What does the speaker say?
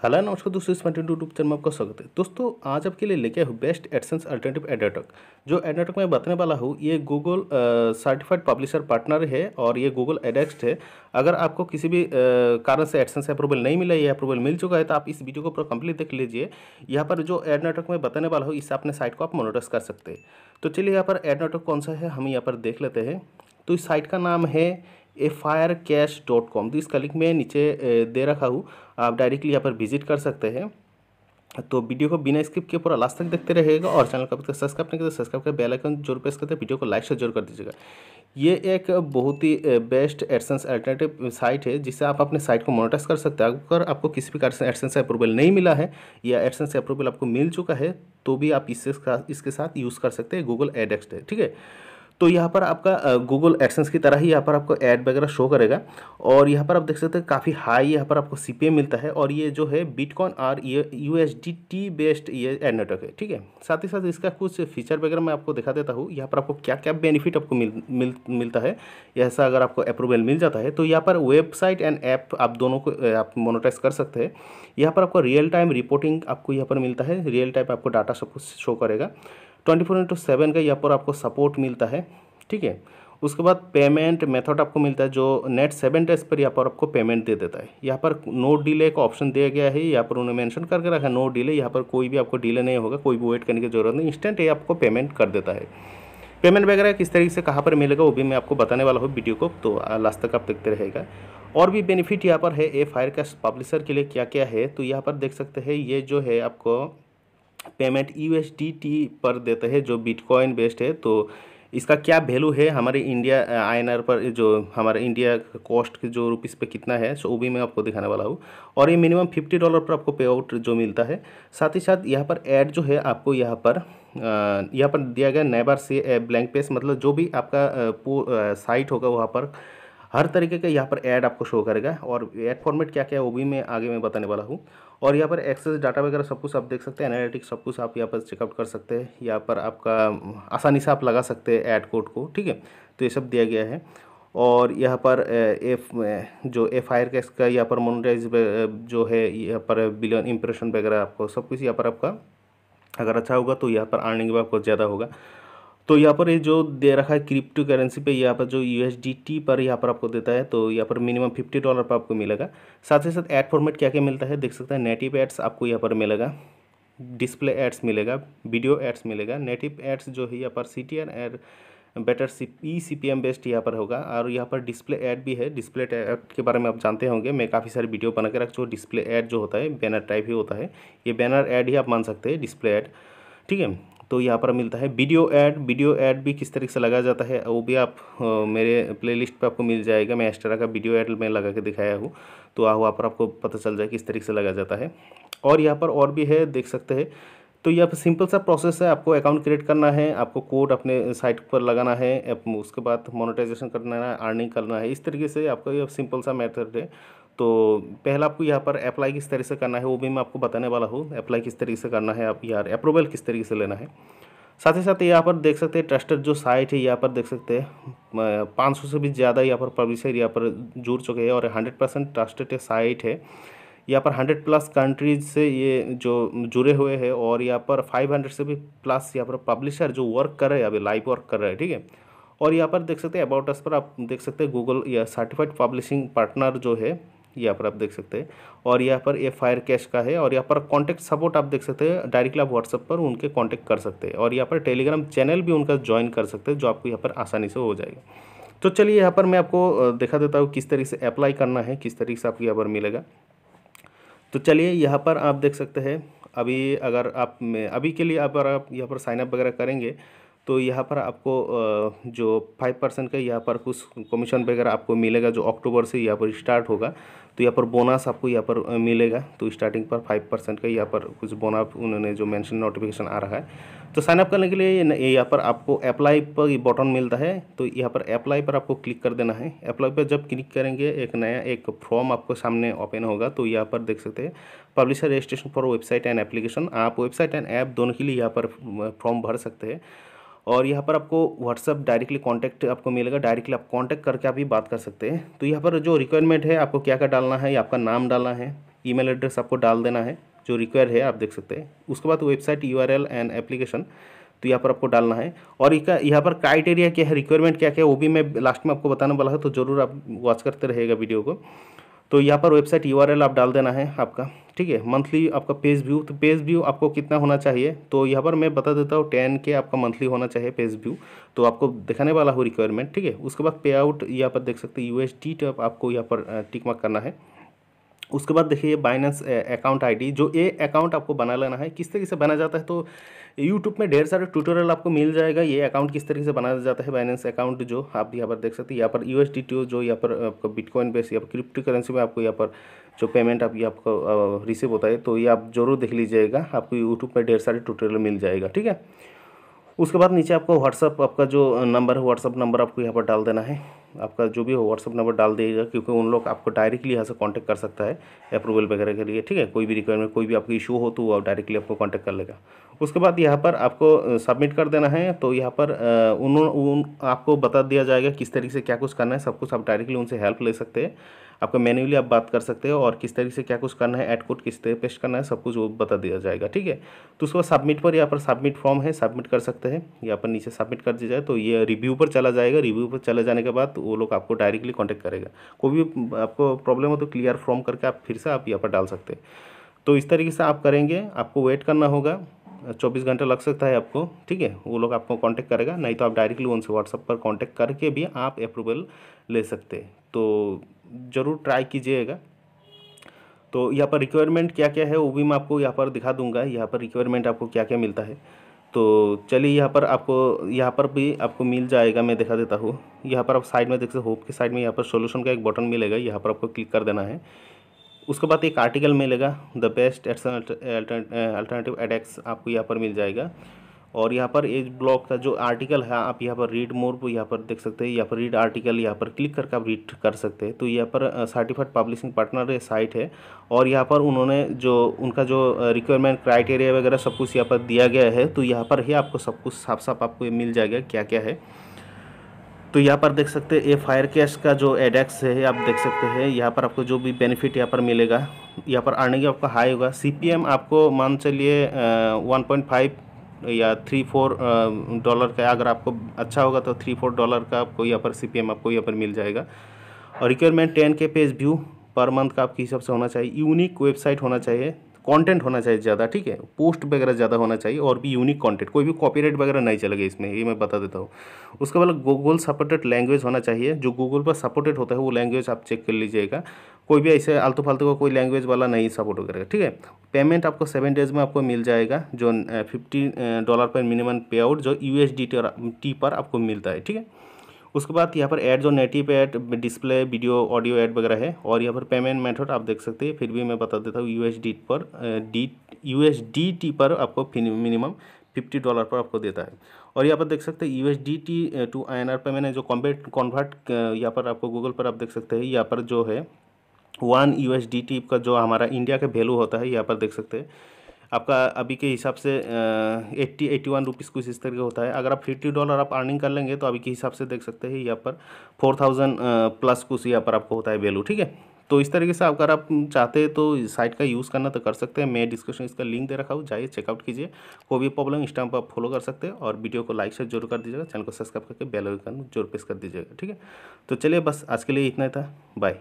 Hello नमस्कार दोस्तों, इस ट्वेंटी यूट्यूब चैनल में आपका स्वागत है। दोस्तों, आज आपके लिए लेके हूँ बेस्ट एडसेंस अल्टरनेटिव एडाटक जो एडाटक मैं बताने वाला हूँ, ये गूगल सर्टिफाइड पब्लिशर पार्टनर है और ये गूगल एडेक्स्ट है। अगर आपको किसी भी कारण से एडसेंस अप्रूवल नहीं मिला, या अप्रूवल मिल चुका है तो आप इस वीडियो को पूरा कंप्लीट देख लीजिए। यहाँ पर जो एड नेटवर्क मैं बताने वाला हूँ इससे अपने साइट को आप मोनिटाइज कर सकते हैं। तो चलिए, यहाँ पर एड कौन सा है, हम यहाँ पर देख लेते हैं। तो इस साइट का नाम है फायर कैश डॉट कॉम तो इसका लिंक मैं नीचे दे रखा हूँ। आप डायरेक्टली यहाँ पर विज़िट कर सकते हैं। तो वीडियो को बिना स्किप के पूरा लास्ट तक देखते रहेगा और चैनल को अभी तक सब्सक्राइब नहीं करते सब्सक्राइब कर बेल आइकन ज़रूर प्रेस करते वीडियो को लाइक से ज़रूर कर दीजिएगा। ये एक बहुत ही बेस्ट एडसेंस अल्टरनेटिव साइट है जिससे आप अपने साइट को मोनिटाइज कर सकते हैं। अगर आपको किसी भी कारण से एडसेंस अप्रूवल नहीं मिला है या एडसेंस अप्रूवल आपको मिल चुका है तो भी आप इससे इसके साथ यूज़ कर सकते हैं गूगल एडेक्स ठीक है? तो यहाँ पर आपका गूगल एक्सेंस की तरह ही यहाँ पर आपको ऐड वगैरह शो करेगा। और यहाँ पर आप देख सकते हैं काफ़ी हाई यहाँ पर आपको सी मिलता है और ये जो है बिटकॉइन और ये U S D T based ये एड नेटवर्क है ठीक है? साथ ही साथ इसका कुछ फीचर वगैरह मैं आपको दिखा देता हूँ। यहाँ पर आपको क्या क्या बेनिफिट आपको मिल, मिल मिलता है? ऐसा अगर आपको अप्रूवल मिल जाता है तो यहाँ पर वेबसाइट एंड ऐप आप दोनों को आप मोनोटाइज कर सकते हैं। यहाँ पर आपको रियल टाइम रिपोर्टिंग आपको यहाँ पर मिलता है। रियल टाइम आपको डाटा सब कुछ शो करेगा। ट्वेंटी फोर इंटू सेवन का यहाँ पर आपको सपोर्ट मिलता है, ठीक है? उसके बाद पेमेंट मेथड आपको मिलता है जो नेट सेवन डेज़ पर यहाँ पर आपको पेमेंट दे देता है। यहाँ पर नो डिले का ऑप्शन दिया गया है, यहाँ पर उन्होंने मेंशन करके रखा है नो डिले यहाँ पर कोई भी आपको डिले नहीं होगा, कोई भी वेट करने की ज़रूरत नहीं इंस्टेंट ये आपको पेमेंट कर देता है। पेमेंट वगैरह किस तरीके से कहाँ पर मिलेगा वो भी मैं आपको बताने वाला हूँ वीडियो को तो लास्ट तक आप देखते रहेगा। और भी बेनिफिट यहाँ पर है ए फायर कैश पब्लिशर के लिए क्या क्या है तो यहाँ पर देख सकते हैं, ये जो है आपको पेमेंट यू पर देते हैं, जो बिटकॉइन बेस्ड है तो इसका क्या वैल्यू है हमारे इंडिया आईएनआर पर, जो हमारे इंडिया कॉस्ट जो रुपीज़ पे कितना है सो वो भी मैं आपको दिखाने वाला हूँ। और ये मिनिमम फिफ्टी डॉलर पर आपको पे आउट जो मिलता है, साथ ही साथ यहाँ पर ऐड जो है आपको यहाँ पर यहाँ पर दिया गया नेबर से ब्लैंक पेज मतलब जो भी आपका साइट होगा वहाँ पर हर तरीके का यहाँ पर ऐड आपको शो करेगा और ऐड फॉर्मेट क्या क्या है वो भी मैं आगे मैं बताने वाला हूँ। और यहाँ पर एक्सेस डाटा वगैरह सब कुछ आप देख सकते हैं एनालिटिक्स सब कुछ आप यहाँ पर चेकआउट कर सकते हैं। यहाँ पर आपका, आसानी से आप लगा सकते हैं ऐड कोड को, ठीक है? तो ये सब दिया गया है। और यहाँ पर एफ़ जो एफ़ आयर कैस का यहाँ पर मोनिटाइज जो है यहाँ पर बिलियन इंप्रेशन वगैरह आपको सब कुछ यहाँ पर आपका, अगर अच्छा होगा तो यहाँ पर अर्निंग भी आपको ज़्यादा होगा। तो यहाँ पर ये जो दे रखा है क्रिप्टो करेंसी पे, यहाँ पर जो यूएसडीटी पर यहाँ पर आपको देता है तो यहाँ पर मिनिमम फिफ्टी डॉलर पर आपको मिलेगा। साथ ही साथ एड फॉर्मेट क्या क्या मिलता है, देख सकते हैं नेटिव एड्स आपको यहाँ पर मिलेगा डिस्प्ले एड्स मिलेगा वीडियो एड्स मिलेगा नेटिव एड्स जो है यहाँ पर C T ad better C E C P M based यहाँ पर होगा, और यहाँ पर डिस्प्ले ऐड भी है डिस्प्ले ऐड के बारे में आप जानते होंगे, मैं काफ़ी सारी वीडियो बना के रख चुका डिस्प्ले ऐड जो होता है बैनर टाइप ही होता है, ये बैनर ऐड ही आप मान सकते हैं डिस्प्ले ऐड ठीक है? तो यहाँ पर मिलता है वीडियो ऐड। वीडियो ऐड भी किस तरीके से लगाया जाता है, वो भी आप मेरे प्लेलिस्ट पे आपको मिल जाएगा। मैं एक्स्ट्रा का वीडियो ऐड में लगा के दिखाया हूँ। तो वहाँ पर आपको पता चल जाए किस तरीके से लगाया जाता है। और यहाँ पर और भी है, देख सकते हैं। तो यह सिंपल सा प्रोसेस है, आपको अकाउंट क्रिएट करना है, आपको कोड अपने साइट पर लगाना है उसके बाद मोनेटाइजेशन करना है अर्निंग करना है, इस तरीके से आपका यह सिंपल सा मेथड है। तो पहला आपको यहाँ पर अप्लाई किस तरीके से करना है, वो भी मैं आपको बताने वाला हूँ अप्लाई किस तरीके से करना है, आप यार अप्रूवल किस तरीके से लेना है। साथ ही साथ यहाँ पर देख सकते हैं ट्रस्टेड जो साइट है, यहाँ पर देख सकते हैं पाँच सौ से भी ज़्यादा यहाँ पर पब्लिशर यहाँ पर जुड़ चुके हैं और हंड्रेड परसेंट ट्रस्टेड साइट है। यहाँ पर हंड्रेड प्लस कंट्रीज़ से ये जो जुड़े हुए हैं और यहाँ पर फाइव हंड्रेड से भी प्लस यहाँ पर पब्लिशर जो वर्क कर रहे हैं अभी लाइव वर्क कर रहे हैं ठीक है और यहाँ पर देख सकते हैं अबाउट अस पर आप देख सकते हैं गूगल या सर्टिफाइड पब्लिशिंग पार्टनर जो है यहाँ पर आप देख सकते हैं और यहाँ पर ये फायर कैश का है और यहाँ पर कॉन्टैक्ट सपोर्ट आप देख सकते हैं डायरेक्टली आप व्हाट्सअप पर उनके कॉन्टैक्ट कर सकते हैं और यहाँ पर टेलीग्राम चैनल भी उनका ज्वाइन कर सकते हैं जो आपको यहाँ पर आसानी से हो जाएगा तो चलिए यहाँ पर मैं आपको दिखा देता हूँ किस तरीके से अप्लाई करना है किस तरीके से आपको यहाँ पर मिलेगा तो चलिए यहाँ पर आप देख सकते हैं, अभी अगर आप अभी के लिए अगर आप यहाँ पर साइनअप वगैरह करेंगे तो यहाँ पर आपको जो फाइव परसेंट का यहाँ पर कुछ कमीशन वगैरह आपको मिलेगा, जो अक्टूबर से यहाँ पर स्टार्ट होगा। तो यहाँ पर बोनस आपको यहाँ पर मिलेगा। तो स्टार्टिंग पर फाइव परसेंट का यहाँ पर कुछ बोनस उन्होंने जो मेंशन नोटिफिकेशन आ रहा है। तो साइनअप करने के लिए यहाँ पर आपको अप्लाई पर बटन मिलता है। तो यहाँ पर अप्लाई पर आपको क्लिक कर देना है। अप्लाई पर जब क्लिक करेंगे, एक नया, एक फॉर्म आपको सामने ओपन होगा। तो यहाँ पर देख सकते हैं publisher registration for website and application आप वेबसाइट एंड ऐप दोनों के लिए यहाँ पर फॉर्म भर सकते हैं। और यहाँ पर आपको व्हाट्सअप डायरेक्टली कांटेक्ट आपको मिलेगा। डायरेक्टली आप कांटेक्ट करके आप भी बात कर सकते हैं। तो यहाँ पर जो रिक्वायरमेंट है, आपको क्या क्या डालना है आपका नाम डालना है ईमेल एड्रेस आपको डाल देना है, जो रिक्वायर है आप देख सकते हैं। उसके बाद वेबसाइट यूआरएल एंड एप्लीकेशन तो यहाँ पर आपको डालना है। और यहाँ पर क्राइटेरिया क्या है रिक्वायरमेंट क्या क्या है, वो भी मैं लास्ट में आपको बताने वाला है तो ज़रूर आप वॉच करते रहेगा वीडियो को। तो यहाँ पर वेबसाइट यूआरएल आप डाल देना है आपका, ठीक है? मंथली आपका पेज व्यू तो पेज व्यू आपको कितना होना चाहिए? तो यहाँ पर मैं बता देता हूँ टेन के आपका मंथली होना चाहिए पेज व्यू तो आपको दिखाने वाला हो रिक्वायरमेंट ठीक है? उसके बाद पे आउट यहाँ पर देख सकते हैं यू एस टी आपको यहाँ पर टिक करना है। उसके बाद देखिए बाइनेंस अकाउंट आईडी जो ये अकाउंट आपको बना लेना है, किस तरीके से बना जाता है तो यूट्यूब में ढेर सारे ट्यूटोरियल आपको मिल जाएगा, ये अकाउंट किस तरीके से बनाया जाता है बाइनेंस अकाउंट जो आप यहाँ पर देख सकते हैं। यहाँ पर यू जो यहाँ पर आपका बिटकॉइन बेस या क्रिप्टो करेंसी में आपको यहाँ पर जो पेमेंट आप, ये आपको रिसीव होता है तो ये आप ज़रूर देख लीजिएगा, आपको यूट्यूब पर ढेर सारे ट्यूटोरियल मिल जाएगा, ठीक है? उसके बाद नीचे आपको व्हाट्सअप आपका जो नंबर है व्हाट्सअप नंबर आपको यहाँ पर डाल देना है। आपका जो भी हो व्हाट्सअप नंबर डाल दीजिएगा, क्योंकि उन लोग आपको डायरेक्टली यहाँ से कांटेक्ट कर सकता है अप्रूवल वगैरह के लिए, ठीक है? कोई भी रिक्वायरमेंट कोई भी आपको इशू हो तो वो आप डायरेक्टली आपको कांटेक्ट कर लेगा। उसके बाद यहाँ पर आपको सबमिट कर देना है तो यहाँ पर उन्होंने उन, आपको बता दिया जाएगा किस तरीके से क्या कुछ करना है, सब कुछ आप डायरेक्टली उनसे हेल्प ले सकते हैं। आपका मैन्युअली आप बात कर सकते हो और किस तरीके से क्या कुछ करना है एड कोड किस तरह पेस्ट करना है, सब कुछ वो बता दिया जाएगा, ठीक है? तो उसके बाद सबमिट पर यहाँ पर सबमिट फॉर्म है सबमिट कर सकते हैं। यहाँ पर नीचे सबमिट कर दिया जाए तो ये रिव्यू पर चला जाएगा। रिव्यू पर चले जाने के बाद वो लोग आपको डायरेक्टली कॉन्टैक्ट करेगा। कोई भी, आपको प्रॉब्लम हो तो क्लियर फॉर्म करके आप फिर से आप यहाँ पर डाल सकते तो इस तरीके से आप करेंगे, आपको वेट करना होगा। चौबीस घंटा लग सकता है आपको, ठीक है? वो लोग आपको कांटेक्ट करेगा, नहीं तो आप डायरेक्टली उनसे व्हाट्सअप पर कांटेक्ट करके भी आप अप्रूवल ले सकते हैं। तो ज़रूर ट्राई कीजिएगा। तो यहाँ पर रिक्वायरमेंट क्या क्या है वो भी मैं आपको यहाँ पर दिखा दूँगा। यहाँ पर रिक्वायरमेंट आपको क्या क्या मिलता है। तो चलिए यहाँ पर आपको, यहाँ पर भी आपको मिल जाएगा, मैं दिखा देता हूँ। यहाँ पर आप साइड में देख सकते होप के साइड में यहाँ पर सोल्यूशन का एक बटन मिलेगा, यहाँ पर आपको क्लिक कर देना है। उसके बाद एक आर्टिकल मिलेगा द बेस्ट अल्टरनेटिव एडेक्स आपको यहाँ पर मिल जाएगा। और यहाँ पर एज ब्लॉक का जो आर्टिकल है आप यहाँ पर रीड मोर यहाँ पर देख सकते हैं यहाँ पर रीड आर्टिकल यहाँ पर क्लिक करके आप रीड कर सकते हैं तो यहाँ पर सर्टिफाइड पब्लिशिंग पार्टनर साइट है और यहाँ पर उन्होंने जो उनका जो रिक्वायरमेंट क्राइटेरिया वगैरह सब कुछ यहाँ पर दिया गया है तो यहाँ पर ही आपको सब कुछ साफ़ साफ़ आपको मिल जाएगा क्या क्या है तो यहाँ पर देख सकते हैं ये फायर कैश का जो एडेक्स है आप देख सकते हैं यहाँ पर आपको जो भी बेनिफिट यहाँ पर मिलेगा यहाँ पर अर्निंग आपका हाई होगा सीपीएम आपको मान चलिए वन पॉइंट फाइव या थ्री फोर डॉलर का अगर आपको अच्छा होगा तो थ्री फोर डॉलर का आपको यहाँ पर सी आपको यहाँ पर मिल जाएगा। और requirement ten K page view per month का आपके हिसाब से होना चाहिए। यूनिक वेबसाइट होना चाहिए कंटेंट होना चाहिए ज़्यादा, ठीक है? पोस्ट वगैरह ज़्यादा होना चाहिए और भी यूनिक कंटेंट कोई भी कॉपीराइट वगैरह नहीं चलेगा इसमें, ये मैं बता देता हूँ। उसके बाद गूगल सपोर्टेड लैंग्वेज होना चाहिए। जो गूगल पर सपोर्टेड होता है, वो लैंग्वेज आप चेक कर लीजिएगा। कोई भी ऐसे आलतू फालतू का को कोई लैंग्वेज वाला नहीं सपोर्ट करेगा, ठीक है? पेमेंट आपको सेवन डेज़ में आपको मिल जाएगा, जो फिफ्टी डॉलर पर मिनिमम पे आउट जो यू एस टी पर आपको मिलता है, ठीक है? उसके बाद यहाँ पर ऐड जो native ad display video audio ad वगैरह है, और यहाँ पर पेमेंट मेथड आप देख सकते हैं, फिर भी मैं बता देता हूँ यू पर डी यू पर आपको मिनिमम फिफ्टी डॉलर पर आपको देता है। और यहाँ पर देख सकते हैं U S D T to I N R पर मैंने जो कॉन्वर्ट कॉन्वर्ट यहाँ पर आपको गूगल पर आप देख सकते हैं, यहाँ पर जो है वन यू एस का जो हमारा इंडिया का वैल्यू होता है, यहाँ पर देख सकते हैं। आपका अभी के हिसाब से एट्टी एट्टी वन रुपीज़ कुछ इस तरह का होता है। अगर आप फिफ्टी डॉलर आप अर्निंग कर लेंगे तो अभी के हिसाब से देख सकते हैं, यहाँ पर फोर थाउज़ेंड प्लस कुछ यहाँ पर आपको होता है वैल्यू ठीक है? तो इस तरीके से अगर आप चाहते हैं तो साइट का यूज़ करना तो कर सकते हैं। मैं डिस्क्रिप्शन इसका लिंक दे रखा हूँ, जाइए चेकआउट कीजिए। कोई भी प्रॉब्लम इंस्टाम पर आप फॉलो कर सकते हैं और वीडियो को लाइक शेयर ज़रूर कर दीजिएगा चैनल को सब्सक्राइब करके बेल आइकन ज़रूर प्रेस कर दीजिएगा, ठीक है? तो चलिए बस, आज के लिए इतना ही था। बाय